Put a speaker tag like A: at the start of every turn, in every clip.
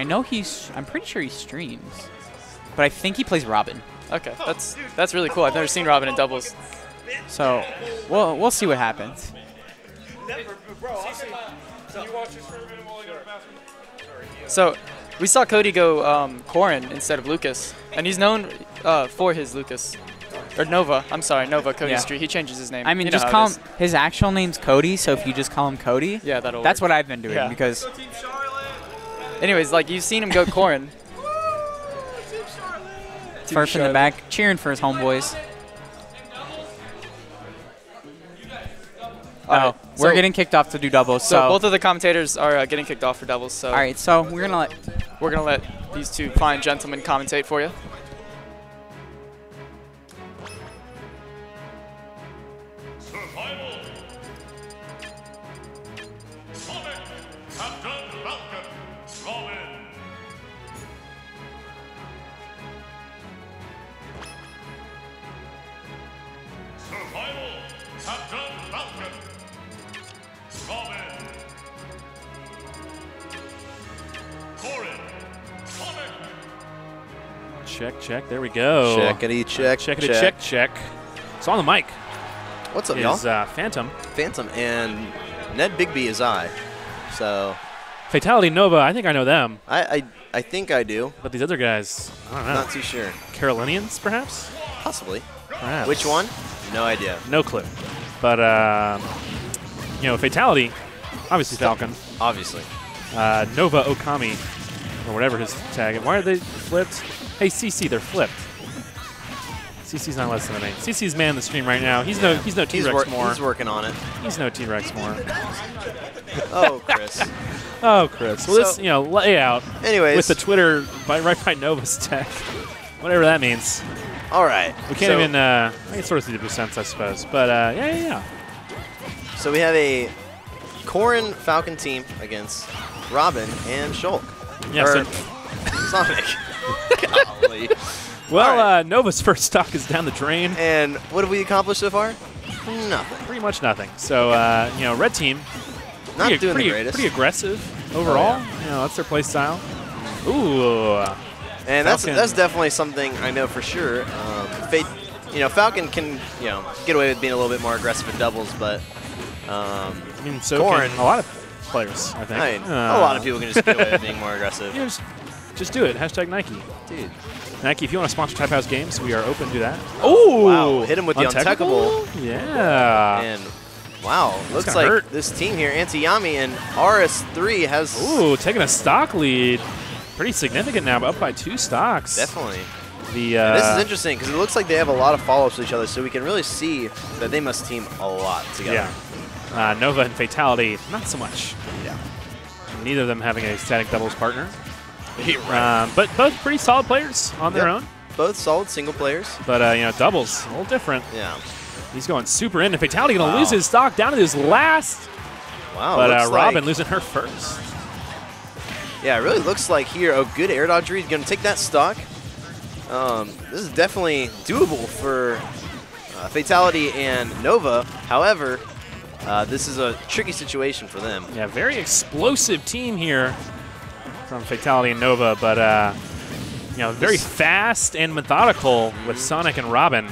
A: I know he's. I'm pretty sure he streams, but I think he plays Robin.
B: Okay, that's that's really cool. I've never seen Robin in doubles.
A: So we'll we'll see what happens.
B: So we saw Cody go um, Corrin instead of Lucas, and he's known uh, for his Lucas. Or Nova, I'm sorry, Nova Cody
A: Yeah.
B: Street. He changes his name.
A: I mean,
B: You
A: just call him. His actual name's Cody, so if you just call him Cody,
B: Yeah, that'll.
A: that's
B: work.
A: what I've been doing
B: Yeah.
A: because
B: Anyways, like you've seen him go Corrin.
A: first in the back, cheering for his homeboys. Oh,
B: Alright,
A: we're getting kicked off to do doubles.
B: So,
A: So,
B: both of the commentators are uh, getting kicked off for doubles. So
A: all right, so we're gonna let.
B: we're gonna let these two fine gentlemen commentate for you.
C: Check, check. There we go.
D: Checkity check.
C: Check it, check, check. check. It's on the mic
D: What's up, y'all?
C: is uh, Phantom.
D: Phantom and Ned Bigby is I. So
C: Fatality Nova, I think I know them,
D: I, I I think I do.
C: but these other guys, I don't know.
D: Not too sure.
C: Carolinians, perhaps?
D: Possibly.
C: Perhaps.
D: Which one? No idea.
C: No clue. But, uh, you know, Fatality, obviously Falcon.
D: Obviously.
C: Uh, Nova Okami, or whatever his tag. Is. Why are they flipped? Hey, CC, they're flipped. CC's not listening to me. CC's man the stream right now. He's no he's no T-Rex
D: wor-
C: more.
D: he's working on it.
C: He's no T-Rex more.
D: Oh, Chris.
C: Oh, Chris. Well, this
D: So-
C: you know layout
D: Anyways,
C: with the Twitter by right by Nova's tech, whatever that means.
D: all right.
C: We can't
D: so,
C: even. Uh, I can sort of see the percents, I suppose. But uh, yeah, yeah, yeah.
D: So we have a Corrin Falcon team against Robin and Shulk.
C: Yeah,
D: Or
C: so-
D: Sonic. Golly.
C: Well,
D: right.
C: uh, Nova's first stock is down the drain.
D: And what have we accomplished so far? Nothing.
C: Pretty much nothing. So uh, you know, red team
D: Not
C: pretty,
D: doing
C: pretty,
D: the greatest. Oh,
C: pretty aggressive overall. You know, that's their play style. Ooh,
D: And that's
C: Falcon.
D: that's definitely something I know for sure. Um, Fate, you know, Falcon can you know get away with being a little bit more aggressive in doubles, but um,
C: I mean, so
D: Corrin.
C: a lot of players. I think
D: I mean,
C: Uh,
D: a lot of people can just get away with being more aggressive.
C: you know, just, just do it. Hashtag Nike.
D: Dude,
C: Nike, if you want to sponsor Typo House Games, we are open to that. Oh,
D: Wow, hit him with the untechable.
C: Yeah.
D: and wow, looks like
C: hurt.
D: this team here, Antiyami and RS3 has
C: Ooh, taking a stock lead. Pretty significant now, up by two stocks.
D: definitely.
C: The uh,
D: this is interesting because it looks like they have a lot of follow-ups with each other, so we can really see that they must team a lot together.
C: Yeah. Uh, Nova and Fatality, not so much.
D: Yeah.
C: Neither of them having a static doubles partner.
D: right.
C: Um, but both pretty solid players on their own.
D: Both solid single players.
C: But uh, you know, doubles a little different.
D: Yeah.
C: He's going super in, and Fatality going to
D: Wow.
C: lose his stock down to his last.
D: Wow.
C: but uh, Robin
D: like-
C: losing her first.
D: Yeah, it really looks like here a good air dodge read. Going to take that stock. Um, this is definitely doable for uh, Fatality and Nova. However, uh, this is a tricky situation for them.
C: Yeah, very explosive team here from Fatality and Nova, but uh, you know, very fast and methodical with Sonic and Robin.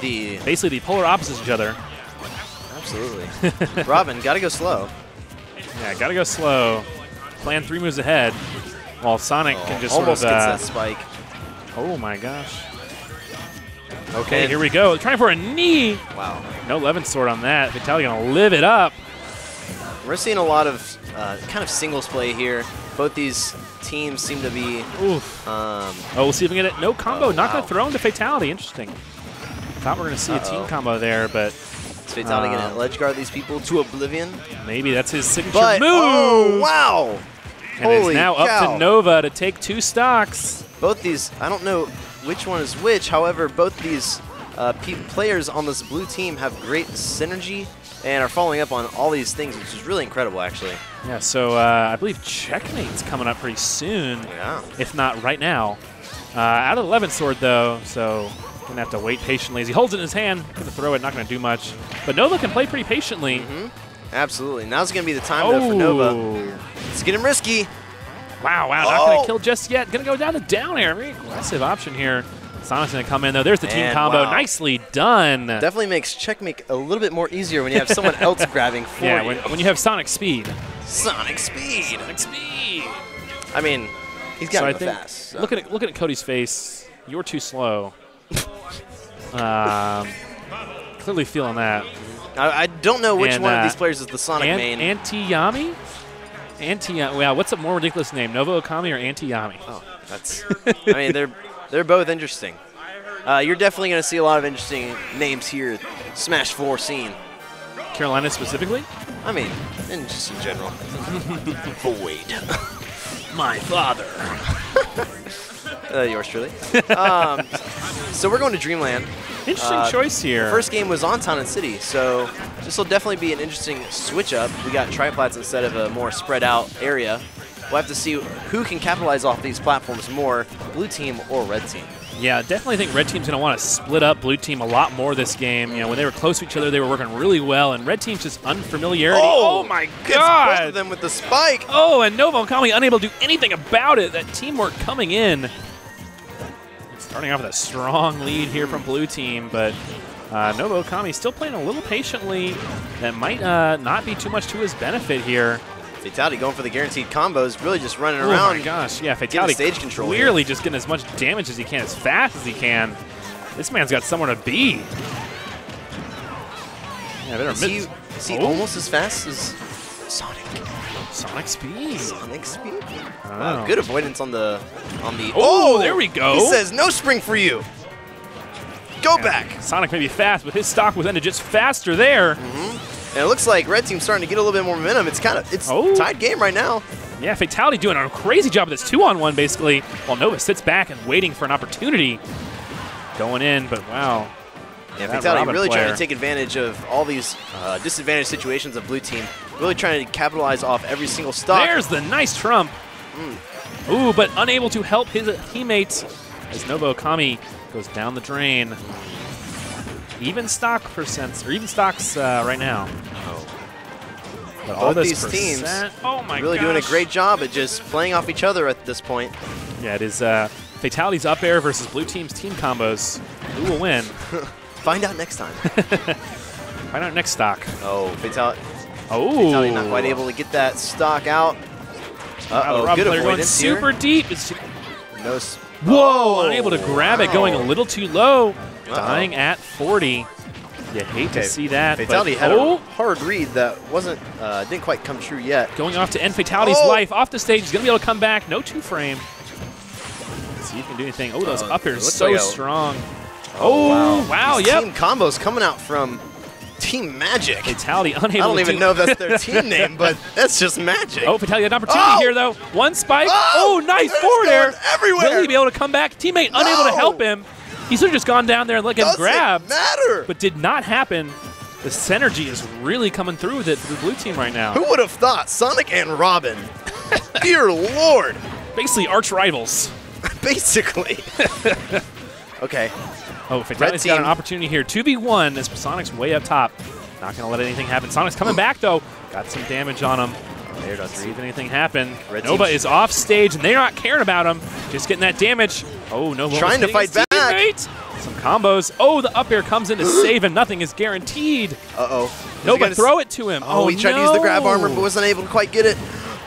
D: The
C: Basically, the polar opposites of each other.
D: absolutely. Robin, got to go slow.
C: Yeah, gotta go slow. Plan three moves ahead, while Sonic can just
D: Almost
C: sort of.
D: gets
C: Uh,
D: that spike.
C: oh my gosh. Okay,
D: And-
C: here we go. Trying for a knee.
D: Wow.
C: No Levin sword on that. Fatality gonna live it up.
D: We're seeing a lot of uh, kind of singles play here. Both these teams seem to be.
C: Oof.
D: Um,
C: Oh, we'll see if we can get it. No combo.
D: Oh,
C: Not
D: wow.
C: gonna throw into Fatality. Interesting. Thought we were gonna see a team combo there, but
D: is Fatality
C: Uh,
D: going to ledge guard these people to oblivion?
C: maybe that's his signature
D: But
C: move.
D: oh wow!
C: And it's
D: Holy
C: now up to Nova to take two stocks.
D: Both these, I don't know which one is which. However, both these uh, players on this blue team have great synergy and are following up on all these things, which is really incredible, actually.
C: Yeah, so uh, I believe Checkmate's coming up pretty soon,
D: Yeah.
C: if not right now. Uh, out of the Levin sword, though, so gonna have to wait patiently. As he holds it in his hand, gonna throw it, not gonna do much. But Nova can play pretty patiently.
D: Absolutely. Now's going to be the time though, for Nova.
C: Oh,
D: It's getting risky.
C: Wow, wow, not going
D: Oh.
C: to kill just yet. Going to go down the down air. Very aggressive option here. Sonic's going to come in, though. There's the team
D: And
C: combo.
D: wow.
C: Nicely done.
D: Definitely makes checkmate a little bit more easier when you have someone else grabbing for
C: yeah,
D: you.
C: when, when you have Sonic speed.
D: Sonic speed.
C: Sonic speed.
D: I mean, he's got
C: so
D: to
C: I think,
D: fast. so.
C: looking at looking at Cody's face, you're too slow. um, clearly feeling that.
D: I, I don't know which
C: And,
D: one
C: uh,
D: of these players is the Sonic
C: An-
D: main.
C: Anti-Yami? Anti Wow, what's a more ridiculous name? Nova Okami or Anti-Yami?
D: oh, that's. I mean, they're they're both interesting. Uh, you're definitely going to see a lot of interesting names here. Smash Four scene.
C: Carolina specifically?
D: I mean, and just in general. Void.
C: My father.
D: Uh, yours truly. um, so we're going to Dreamland.
C: Interesting
D: Uh,
C: choice here.
D: First game was on Town and City, so this will definitely be an interesting switch up. We got triplats instead of a more spread out area. We'll have to see who can capitalize off these platforms more, blue team or red team.
C: Yeah, definitely think red team's going to want to split up blue team a lot more this game. You know, when they were close to each other, they were working really well, and red team's just unfamiliarity. Oh my
D: Gets both
C: God!
D: of them with the spike.
C: Oh, and Nova Okami unable to do anything about it. That teamwork coming in. Starting off with a strong lead here from blue team, but uh, Nova Okami still playing a little patiently. That might uh, not be too much to his benefit here.
D: Fatality going for the guaranteed combos, really just running
C: Oh
D: around.
C: my gosh, yeah, Fatality
D: stage control
C: clearly just getting as much damage as he can, as fast as he can. This man's got somewhere to be. Yeah, they're
D: Is he, is he
C: Oh.
D: almost as fast as Sonic?
C: Sonic speed.
D: Sonic speed.
C: Don't
D: Wow, good avoidance on the on the.
C: Oh, oh, there we go.
D: He says no spring for you. Go back.
C: Sonic may be fast, but his stock was ended just faster there. Mm-hmm.
D: And it looks like red team's starting to get a little bit more momentum. It's kind of it's
C: Oh.
D: tied game right now.
C: Yeah, Fatality doing a crazy job of this two-on-one, basically, while Nova sits back and waiting for an opportunity. Going in, but wow.
D: Yeah,
C: That
D: Fatality
C: Robin
D: really trying to take advantage of all these uh, disadvantaged situations of blue team. Really trying to capitalize off every single stock.
C: There's the nice trump. Ooh, but unable to help his teammates as Nova Okami goes down the drain. Even stock percents, or even stocks uh, right now. But all
D: these teams
C: oh my
D: really doing a great job at just playing off each other at this point.
C: Yeah, it is uh, Fatality's up air versus blue team's team combos. Who will win?
D: Find out next time.
C: Find out next stock.
D: oh, Fatality,
C: Oh,
D: Fatality not quite able to get that stock out. Uh-oh,
C: Robin
D: good
C: going
D: avoidance here.
C: super deep. It's
D: No
C: Whoa!
D: Oh,
C: unable to grab it, going a little too low.
D: Uh-oh.
C: Dying at 40. You hate
D: Okay,
C: to see that. but-
D: had
C: oh,
D: a hard read that wasn't uh, didn't quite come true yet.
C: going off to end Fatality's
D: Oh!
C: life off the stage. He's going to be able to come back. No two frame. See if he can do anything. Oh, those
D: Uh,
C: up airs so
D: like
C: strong. Oh, wow,
D: These
C: yep.
D: Team combos coming out from Team Magic.
C: Fatality unable
D: I don't even
C: do-
D: know if that's their team name, but that's just Magic.
C: Oh, Fatality had an opportunity
D: Oh!
C: here, though. One spike.
D: Oh!
C: Oh, nice forward air.
D: everywhere.
C: Will he be able to come back? Teammate unable to help him. He should have just gone down there and let him
D: Doesn't
C: grab.
D: matter.
C: but did not happen. The synergy is really coming through with it for the blue team right now.
D: Who would have thought Sonic and Robin? Dear Lord,
C: Basically arch rivals.
D: basically. okay,
C: Oh, Fatality's got an opportunity here. 2v1 as Sonic's way up top. Not going to let anything happen. Sonic's coming back, though. Got some damage on him.
D: there does
C: See if anything happen.
D: Red
C: Nova is off stage, and they're not caring about him. Just getting that damage. Oh, Nova
D: Trying to fight
C: getting
D: back.
C: Some combos. Oh, the up air comes in to save, and nothing is guaranteed.
D: Uh oh.
C: Nova, throw it to him.
D: Oh, he tried to use the grab armor, but wasn't able to quite get it.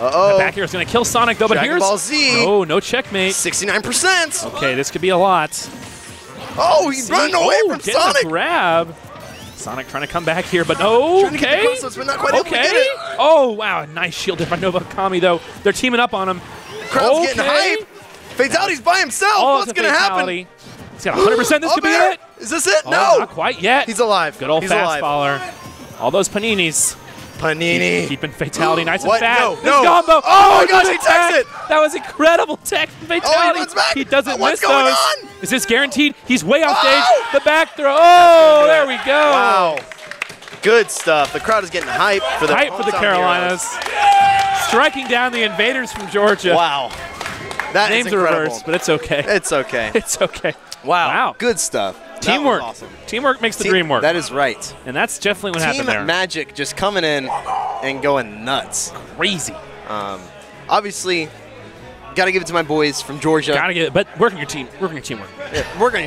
D: Uh oh.
C: The back air is going to kill Sonic, though, but
D: Dragon
C: here's...
D: Ball Z.
C: Oh, no checkmate.
D: 69%.
C: Okay, this could be a lot.
D: Oh, he's
C: See?
D: running away
C: oh,
D: from Sonic.
C: a grab. Sonic trying to come back here, but no.
D: Trying to get the
C: Okay.
D: close-ups, but not quite able to
C: okay. Oh, wow. Nice shield by Nova Kami, though. They're teaming up on him.
D: Crowd's
C: okay.
D: getting hype. Fatality's by himself.
C: Oh,
D: What's going to happen?
C: He's got 100%. This
D: Up
C: could be it.
D: Is this it?
C: Oh,
D: no.
C: not quite yet.
D: He's alive.
C: Good old
D: He's
C: fast
D: alive.
C: faller. All those paninis.
D: Panini.
C: Keep, Keeping Fatality nice
D: What?
C: and fat.
D: No,
C: This
D: no.
C: combo.
D: Oh my oh,
C: gosh,
D: he
C: teched.
D: it.
C: That was incredible tech oh, Fatality.
D: runs back.
C: He doesn't
D: Oh, what's
C: miss
D: going
C: those.
D: on?
C: Is this guaranteed? He's way off
D: Oh!
C: stage. The back throw. Oh, there we go.
D: Wow. Good stuff. The crowd is getting hype for the
C: Hype for the Carolinas. Striking down the invaders from Georgia.
D: Wow. That is
C: Names are reversed, but it's okay.
D: It's okay.
C: It's okay.
D: Wow.
C: Wow.
D: Good stuff.
C: Teamwork.
D: awesome.
C: Teamwork makes the
D: Team-
C: dream work.
D: That is right.
C: and that's definitely what
D: Team
C: happened there.
D: Magic just coming in and going nuts.
C: Crazy.
D: Um, obviously, Got to give it to my boys from Georgia.
C: Gotta get it. But work on your team. Work on your teamwork.
D: Yeah, working